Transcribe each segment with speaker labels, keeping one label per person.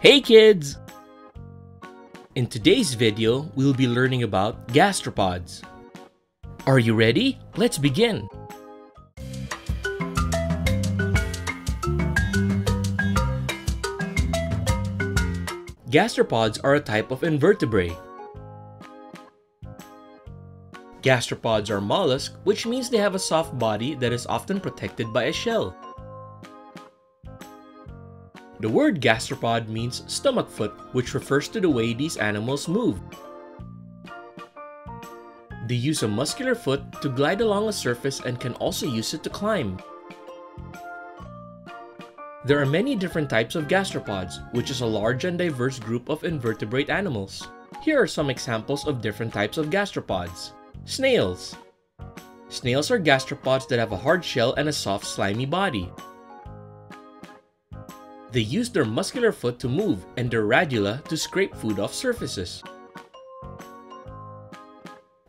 Speaker 1: Hey kids! In today's video, we'll be learning about gastropods. Are you ready? Let's begin! Gastropods are a type of invertebrate. Gastropods are mollusks, which means they have a soft body that is often protected by a shell. The word gastropod means stomach foot, which refers to the way these animals move. They use a muscular foot to glide along a surface and can also use it to climb. There are many different types of gastropods, which is a large and diverse group of invertebrate animals. Here are some examples of different types of gastropods. Snails. Snails are gastropods that have a hard shell and a soft slimy body. They use their muscular foot to move and their radula to scrape food off surfaces.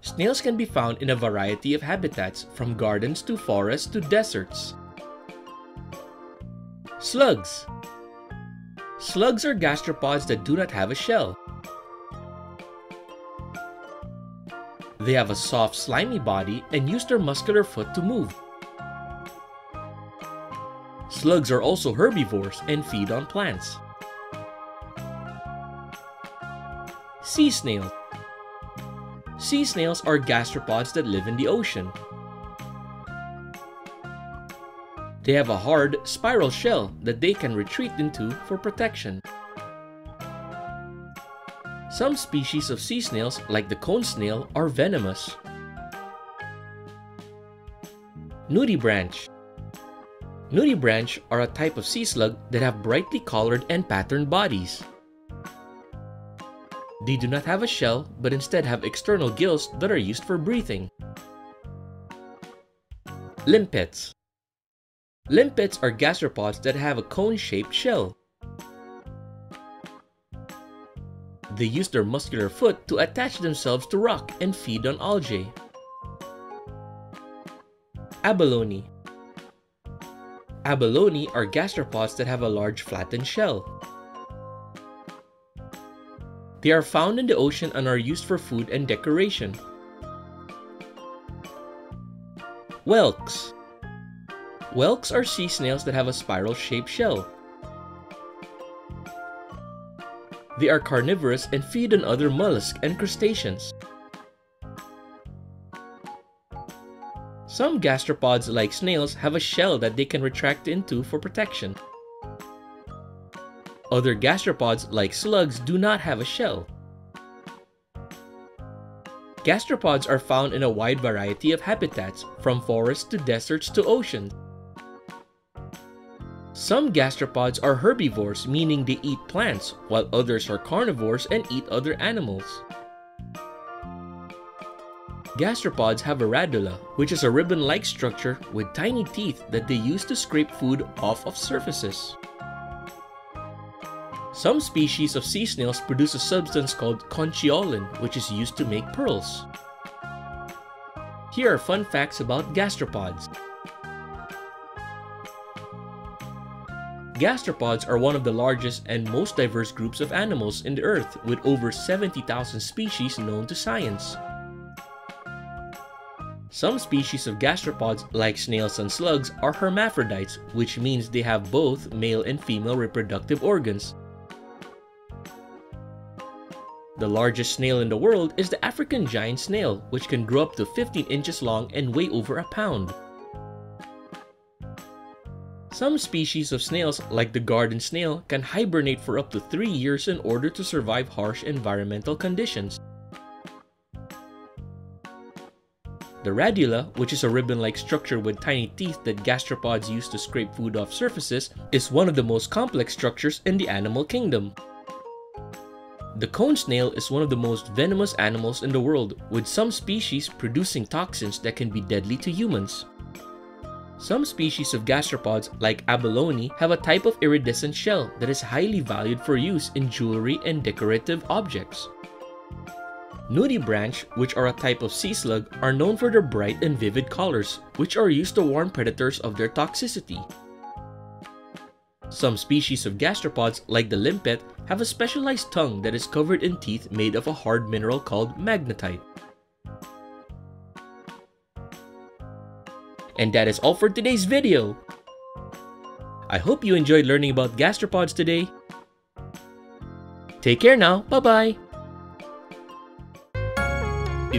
Speaker 1: Snails can be found in a variety of habitats, from gardens to forests to deserts. Slugs Slugs are gastropods that do not have a shell. They have a soft, slimy body and use their muscular foot to move. Slugs are also herbivores and feed on plants. Sea snails. Sea snails are gastropods that live in the ocean. They have a hard, spiral shell that they can retreat into for protection. Some species of sea snails, like the cone snail, are venomous. Nudibranch Nudibranch are a type of sea slug that have brightly colored and patterned bodies. They do not have a shell, but instead have external gills that are used for breathing. Limpets Limpets are gastropods that have a cone-shaped shell. They use their muscular foot to attach themselves to rock and feed on algae. Abalone Abalone are gastropods that have a large flattened shell. They are found in the ocean and are used for food and decoration. Whelks Whelks are sea snails that have a spiral-shaped shell. They are carnivorous and feed on other mollusks and crustaceans. Some gastropods, like snails, have a shell that they can retract into for protection. Other gastropods, like slugs, do not have a shell. Gastropods are found in a wide variety of habitats, from forests to deserts to oceans. Some gastropods are herbivores, meaning they eat plants, while others are carnivores and eat other animals. Gastropods have a radula, which is a ribbon-like structure with tiny teeth that they use to scrape food off of surfaces. Some species of sea snails produce a substance called conchiolin, which is used to make pearls. Here are fun facts about gastropods. Gastropods are one of the largest and most diverse groups of animals in the earth with over 70,000 species known to science. Some species of gastropods, like snails and slugs, are hermaphrodites, which means they have both male and female reproductive organs. The largest snail in the world is the African giant snail, which can grow up to 15 inches long and weigh over a pound. Some species of snails, like the garden snail, can hibernate for up to 3 years in order to survive harsh environmental conditions. The radula, which is a ribbon-like structure with tiny teeth that gastropods use to scrape food off surfaces, is one of the most complex structures in the animal kingdom. The cone snail is one of the most venomous animals in the world, with some species producing toxins that can be deadly to humans. Some species of gastropods, like abalone, have a type of iridescent shell that is highly valued for use in jewelry and decorative objects. Nudibranch, which are a type of sea slug, are known for their bright and vivid colors, which are used to warn predators of their toxicity. Some species of gastropods, like the limpet, have a specialized tongue that is covered in teeth made of a hard mineral called magnetite. And that is all for today's video! I hope you enjoyed learning about gastropods today. Take care now, bye-bye!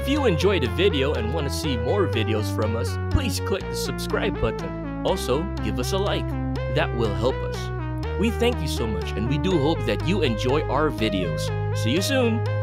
Speaker 1: If you enjoyed the video and want to see more videos from us, please click the subscribe button. Also, give us a like. That will help us. We thank you so much and we do hope that you enjoy our videos. See you soon!